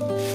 嗯。